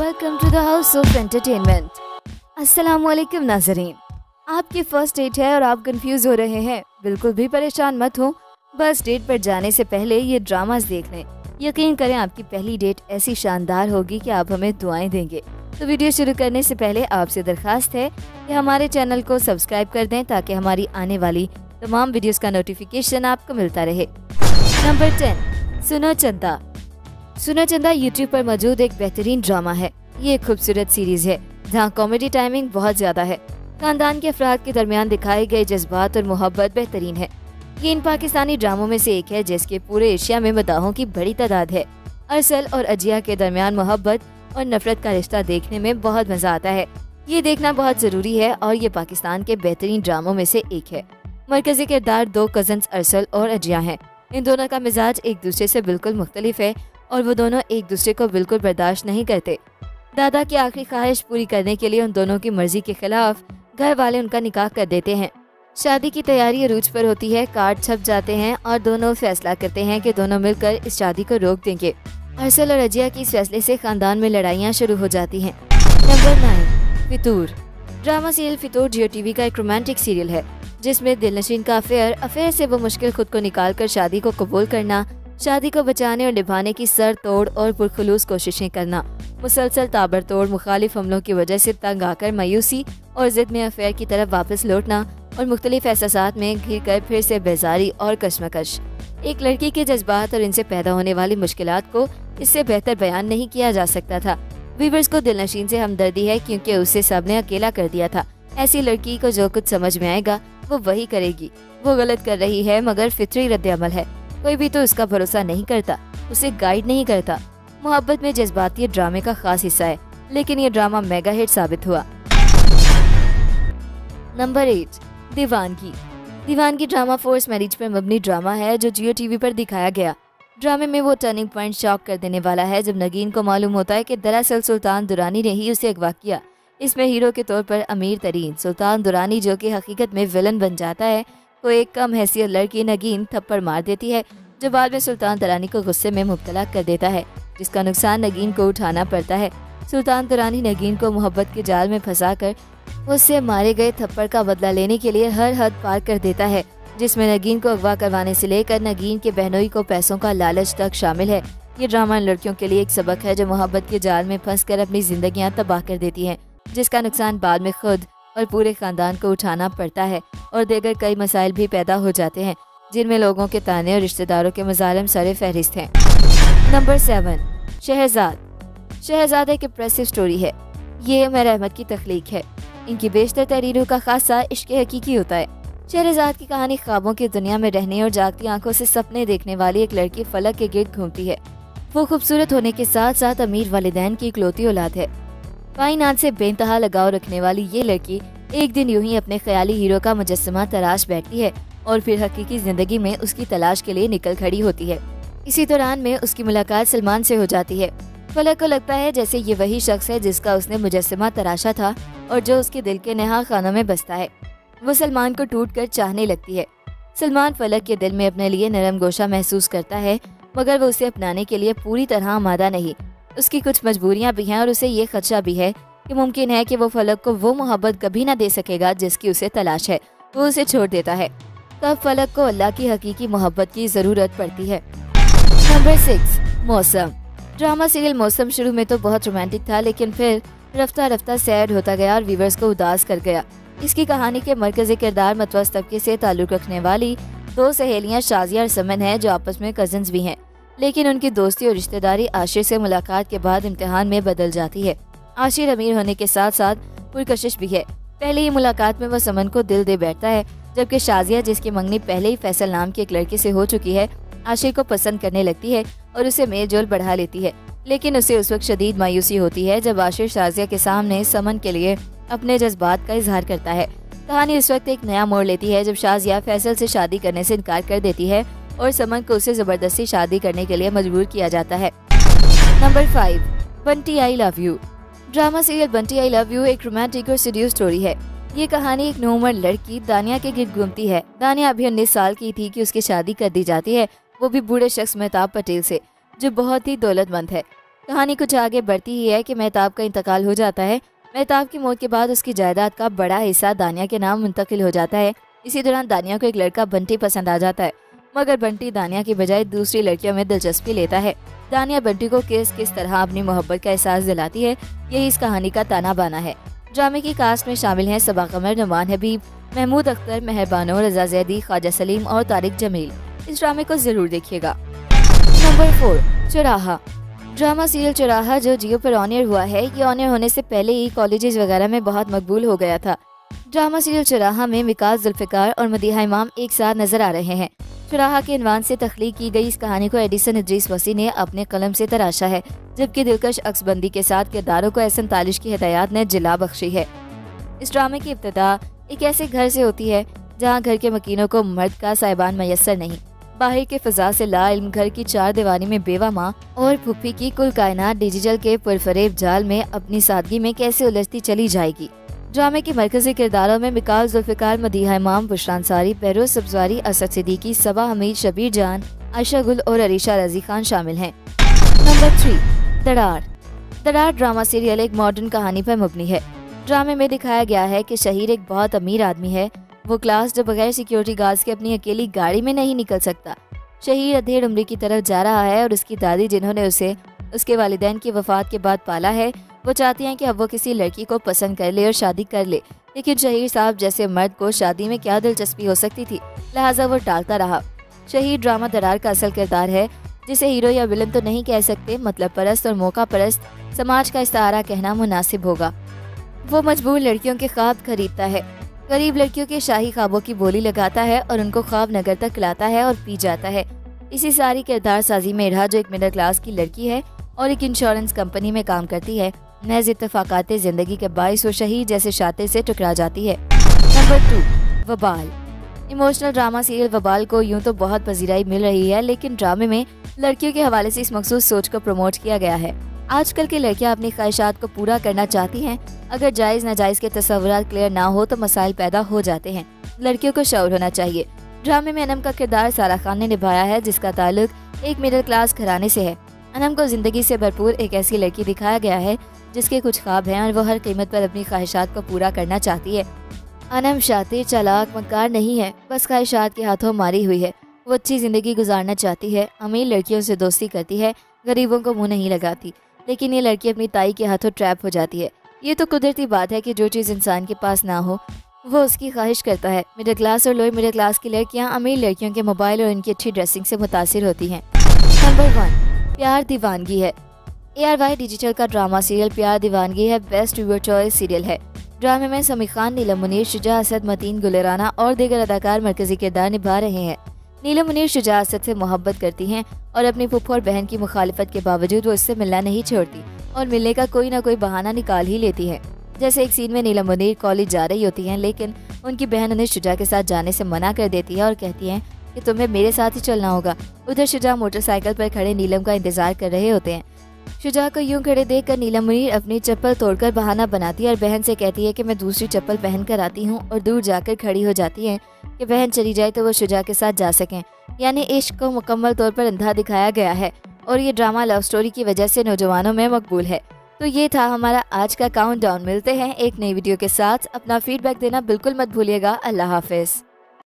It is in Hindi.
Welcome to the house of entertainment अस्सलाम वालेकुम नाजरीन आपकी फ़र्स्ट डेट है और आप कंफ्यूज हो रहे हैं। बिल्कुल भी परेशान मत हो। बस डेट पर जाने से पहले ये ड्रामास देख लें। यकीन करें, आपकी पहली डेट ऐसी शानदार होगी कि आप हमें दुआएँ देंगे। तो वीडियो शुरू करने से पहले आपसे दरखास्त है कि हमारे चैनल को सब्सक्राइब कर दें ताकि हमारी आने वाली तमाम वीडियोस का नोटिफिकेशन आपको मिलता रहे। नंबर टेन सुनो चंदा। सुनो चंदा यूट्यूब पर मौजूद एक बेहतरीन ड्रामा है। ये एक खूबसूरत सीरीज़ है, जहाँ कॉमेडी टाइमिंग बहुत ज़्यादा है। खानदान के अफराद के दरमियान दिखाए गए जज्बात और मोहब्बत बेहतरीन है। ये इन पाकिस्तानी ड्रामों में से एक है, जिसके पूरे एशिया में मदाहों की बड़ी तादाद है। अरसल और अजिया के दरमियान मोहब्बत और नफरत का रिश्ता देखने में बहुत मज़ा आता है। ये देखना बहुत ज़रूरी है और ये पाकिस्तान के बेहतरीन ड्रामों में से एक है। मरकजी किरदार दो कज़न अरसल और अजिया हैं। इन दोनों का मिजाज एक दूसरे से बिल्कुल मुख्तलिफ़ है और वो दोनों एक दूसरे को बिल्कुल बर्दाश्त नहीं करते। दादा की आखिरी ख्वाहिश पूरी करने के लिए उन दोनों की मर्ज़ी के खिलाफ घर वाले उनका निकाह कर देते हैं। शादी की तैयारी अरूज पर होती है, कार्ड छप जाते हैं और दोनों फैसला करते हैं कि दोनों मिलकर इस शादी को रोक देंगे। अरसल और अजिया की इस फैसले से खानदान में लड़ाइयाँ शुरू हो जाती हैं। Number nine, Fitoor. Drama serial Fitoor Geo TV का एक रोमांटिक सीरियल है, जिसमें दिलनशीन का अफेयर अफेयर से वो मुश्किल खुद को निकाल कर शादी को कबूल करना शादी को बचाने और निभाने की सर तोड़ और पुरखलूस कोशिशें करना। मुसलसल ताबड़तोड़, मुखालिफ हमलों की वजह से तंग आकर मायूसी और जिद में अफेयर की तरफ़ वापस लौटना और मुख्तलिफ़ एहसास में घिर कर फिर से बेजारी और कशमकश। एक लड़की के जज्बात और इनसे पैदा होने वाली मुश्किल को इससे बेहतर बयान नहीं किया जा सकता था। वीवर्स को दिलनशीन से हमदर्दी है क्योंकि उसे सबने अकेला कर दिया था। ऐसी लड़की को जो कुछ समझ में आएगा, वो वही करेगी। वो गलत कर रही है, मगर फितरी रद्द अमल है। कोई भी तो उसका भरोसा नहीं करता, उसे गाइड नहीं करता। मोहब्बत में जज्बाती ड्रामे का खास हिस्सा है, लेकिन ये ड्रामा मेगा हिट साबित हुआ। नंबर एट दीवानगी। दीवानगी ड्रामा फोर्स मैरिज पर मबनी ड्रामा है जो जियो टीवी पर दिखाया गया। ड्रामे में वो टर्निंग पॉइंट शॉक कर देने वाला है जब नगीन को मालूम होता है कि दरअसल सुल्तान दुरानी ने ही उसे अगवा किया। इसमें हीरो के तौर पर अमीर तरीन, सुल्तान दुरानी जो कि हकीकत में विलन बन जाता है को एक कम हैसियत लड़की नगीन थप्पड़ मार देती है, जो बाद में सुल्तान तरानी को गुस्से में मुबतला कर देता है, जिसका नुकसान नगीन को उठाना पड़ता है। सुल्तान तरानी नगीन को मोहब्बत के जाल में फंसा कर उससे मारे गए थप्पड़ का बदला लेने के लिए हर हद पार कर देता है, जिसमें नगीन को अगवा करवाने से लेकर नगीन के बहनोई को पैसों का लालच तक शामिल है। ये ड्रामा लड़कियों के लिए एक सबक है, जो मोहब्बत के जाल में फंस कर अपनी जिंदगियाँ तबाह कर देती हैं, जिसका नुकसान बाद में खुद और पूरे खानदान को उठाना पड़ता है और देगर कई मसाइल भी पैदा हो जाते हैं, जिनमें लोगों के ताने और रिश्तेदारों के मजालम सर फहरिस्त हैं। Number seven Shahzad. शहजाद एक इम्प्रेसिव स्टोरी है। ये उमर अहमद की तख्लीक है। इनकी बेशतर तहरीरों का खासा इश्क हकीकी होता है। शहजाद की कहानी ख्वाबों की दुनिया में रहने और जागती आँखों से सपने देखने वाली एक लड़की फलक के गिर्द घूमती है। वो खूबसूरत होने के साथ साथ अमीर वालिदैन की इकलौती औलाद है। कायनात से बेनतहा लगाव रखने वाली ये लड़की एक दिन यूँ ही अपने ख्याली हीरो का मुजस्मा तराश बैठती है और फिर हकीकी ज़िंदगी में उसकी तलाश के लिए निकल खड़ी होती है। इसी दौरान में उसकी मुलाकात सलमान से हो जाती है। फलक को लगता है जैसे ये वही शख्स है जिसका उसने मुजस्मा तराशा था और जो उसके दिल के नहा खानों में बसता है। वो सलमान को टूट कर चाहने लगती है। सलमान फलक के दिल में अपने लिए नरम गोशा महसूस करता है, मगर वो उसे अपनाने के लिए पूरी तरह आमादा नहीं। उसकी कुछ मजबूरियाँ भी हैं और उसे ये खदशा भी है कि मुमकिन है कि वो फलक को वो मोहब्बत कभी ना दे सकेगा जिसकी उसे तलाश है। वो उसे छोड़ देता है। तब फलक को अल्लाह की हकीकी मोहब्बत की ज़रूरत पड़ती है। Number six Mausam. Drama serial Mausam शुरू में तो बहुत रोमांटिक था, लेकिन फिर रफ्ता रफ्ता सैड होता गया और व्यूवर्स को उदास कर गया। इसकी कहानी के मरकजी किरदार मतवस तबके से ताल्लुक रखने वाली दो सहेलियाँ शाजिया और समन है जो आपस में कजन्स भी हैं। लेकिन उनकी दोस्ती और रिश्तेदारी आशिर से मुलाकात के बाद इम्तिहान में बदल जाती है। आशिर अमीर होने के साथ साथ पुरकशिश भी है। पहले ही मुलाकात में वह समन को दिल दे बैठता है, जबकि शाजिया, जिसकी मंगनी पहले ही फैसल नाम की एक लड़के से हो चुकी है, आशिर को पसंद करने लगती है और उसे मेल जोल बढ़ा लेती है। लेकिन उसे उस वक्त शदीद मायूसी होती है, जब आशिर शाजिया के सामने समन के लिए अपने जज्बात का इजहार करता है। कहानी उस वक्त एक नया मोड़ लेती है, जब शाजिया फैसल से शादी करने से इनकार कर देती है और समन को उसे ज़बरदस्ती शादी करने के लिए मजबूर किया जाता है। Number five Bunty I love you drama serial Bunty I love you एक रोमांटिक और सीडियो स्टोरी है। ये कहानी एक नोमर लड़की दानिया के गिर घूमती है। दानिया अभी उन्नीस साल की थी कि उसकी शादी कर दी जाती है। वो भी बूढ़े शख्स मेहताब पटेल से, जो बहुत ही दौलतमंद है। कहानी कुछ आगे बढ़ती ही है कि मेहताब का इंतकाल हो जाता है। मेहताब की मौत के बाद उसकी जायदाद का बड़ा हिस्सा दानिया के नाम मुंतकिल हो जाता है। इसी दौरान दानिया को एक लड़का बंटी पसंद आ जाता है। मगर बंटी दानिया की बजाय दूसरी लड़कियों में दिलचस्पी लेता है। दानिया बंटी को किस किस तरह अपनी मोहब्बत का एहसास दिलाती है, यही इस कहानी का ताना बाना है। ड्रामे की कास्ट में शामिल हैं सबा कमर नुमान हबीब, महमूद अख्तर, मेहरबानो, रजा जैदी, ख्वाजा सलीम और तारिक जमील। इस ड्रामे को ज़रूर देखिएगा। Number four, Chauraha. Drama serial Chauraha, जो जियो पर ऑनियर हुआ है, ये ऑनियर होने से पहले ही कॉलेजेस वगैरह में बहुत मकबूल हो गया था। ड्रामा सीरियल चुराहा में विकास जुल्फिकार और मदीहा इमाम एक साथ नज़र आ रहे हैं। चुराहा के इनवान से तख्लीक की गई इस कहानी को एडिसन इद्रीस वसी ने अपने कलम से तराशा है, जबकि दिलकश अक्सबंदी के साथ किरदारों को एहसन तालिश की हिदायत ने जिला बख्शी है। इस ड्रामे की इब्तदा एक ऐसे घर से होती है, जहाँ घर के मकीनों को मर्द का साहिबान मैसर नहीं, बाहर के फजा से ला इल्म घर की चार दीवानी में बेवा माँ और फुप्पी की कुल कायनात डिजिटल के पुरफरेब जाल में अपनी सादगी में कैसे उलझती चली जाएगी। ड्रामे के मरकजी किरदारों में मिकाल जुल्फिकार, मदीहा इमाम, बुशरान सारी पेरो सब्जारी, असद सिद्दीकी, सबा हमीद, शबीर जान, आयशा गुल और अरीशा रज़ी खान शामिल हैं। नंबर थ्री, दरार। दरार ड्रामा सीरियल एक मॉडर्न कहानी पर मुबनी है। ड्रामे में दिखाया गया है कि शहीर एक बहुत अमीर आदमी है। वो क्लास जो बगैर सिक्योरिटी गार्ड्स के अपनी अकेली गाड़ी में नहीं निकल सकता। शहीर अधेड़ उम्र की तरफ़ जा रहा है और उसकी दादी जिन्होंने उसे, उसके वालिदैन की वफात के बाद पाला है वो चाहती हैं कि अब वो किसी लड़की को पसंद कर ले और शादी कर ले। लेकिन शहीर साहब जैसे मर्द को शादी में क्या दिलचस्पी हो सकती थी? लिहाजा वो टालता रहा। शहीद ड्रामा दरार का असल किरदार है, जिसे हीरो या विलन तो नहीं कह सकते मतलब परस्त और मौका परस्त समाज का इस्तारा कहना मुनासिब होगा। वो मजबूर लड़कियों के ख्वाब खरीदता है। गरीब लड़कियों के शाही ख्वाबों की बोली लगाता है और उनको ख्वाब नगर तक लाता है और पी जाता है। इसी सारी किरदार साजी में इरहा जो एक मिडिल क्लास की लड़की है और एक इंश्योरेंस कंपनी में काम करती है महज इतफाक़ात ज़िंदगी के बाईस और शहीद जैसे शाते से टकरा जाती है। Number two Wabaal. Emotional drama serial Wabaal को यूँ तो बहुत पजीराई मिल रही है, लेकिन ड्रामे में लड़कियों के हवाले से इस मखसूस सोच को प्रमोट किया गया है। आजकल की लड़कियाँ अपनी ख्वाहिशात को पूरा करना चाहती हैं। अगर जायज़ नाजायज़ के तस्वुरात क्लियर ना हो तो मसाइल पैदा हो जाते हैं। लड़कियों को शौर होना चाहिए। ड्रामे में अनम का किरदार सारा खान ने निभाया है, जिसका ताल्लुक एक मिडिल क्लास घराने से है। अनम को ज़िंदगी से भरपूर एक ऐसी लड़की दिखाया गया है, जिसके कुछ ख्वाब हैं और वो हर कीमत पर अपनी ख्वाहिशात को पूरा करना चाहती है। अनम शातिर, चलाक मकार नहीं है, बस ख्वाहिशात के हाथों मारी हुई है। वो अच्छी ज़िंदगी गुजारना चाहती है, अमीर लड़कियों से दोस्ती करती है, गरीबों को मुँह नहीं लगाती। लेकिन ये लड़की अपनी ताई के हाथों ट्रैप हो जाती है। ये तो कुदरती बात है कि जो चीज़ इंसान के पास ना हो, वो उसकी ख्वाहिश करता है। मिडिल क्लास और लोअर मिडिल क्लास की लड़कियाँ अमीर लड़कियों के मोबाइल और इनकी अच्छी ड्रेसिंग से मुतासर होती हैं। Number one Pyaar Deewangi Hai. A R Y digital का ड्रामा सीरियल प्यार दीवानगी है बेस्ट व्यूअर चॉइस सीरियल है। ड्रामे में समी खान, नीलम मुनीर, शुजा असद, मतीन गुलराना और दीगर अदाकार मरकजी किरदार निभा रहे हैं। नीलम मुनीर, शुजा असद से मोहब्बत करती हैं और अपनी फुफ्फो और बहन की मुखालफत के बावजूद वो इससे मिलना नहीं छोड़ती और मिलने का कोई ना कोई बहाना निकाल ही लेती है। जैसे एक सीन में नीलम मुनीर कॉलेज जा रही होती हैं, लेकिन उनकी बहन उन्हें शुजा के साथ जाने से मना कर देती है और कहती है कि तुम्हें मेरे साथ ही चलना होगा। उधर शुजा मोटरसाइकिल पर खड़े नीलम का इंतज़ार कर रहे होते हैं। शुजा को यूँ खड़े देखकर नीलम मुनीर अपनी चप्पल तोड़कर बहाना बनाती है और बहन से कहती है कि मैं दूसरी चप्पल पहन कर आती हूँ और दूर जाकर खड़ी हो जाती है कि बहन चली जाए तो वो शुजा के साथ जा सकें। यानी इश्क को मुकम्मल तौर पर अंधा दिखाया गया है और ये ड्रामा लव स्टोरी की वजह से नौजवानों में मकबूल है। तो ये था हमारा आज का काउंट डाउन मिलते हैं एक नई वीडियो के साथ। अपना फीडबैक देना बिल्कुल मत भूलिएगा। अल्लाह हाफिज़।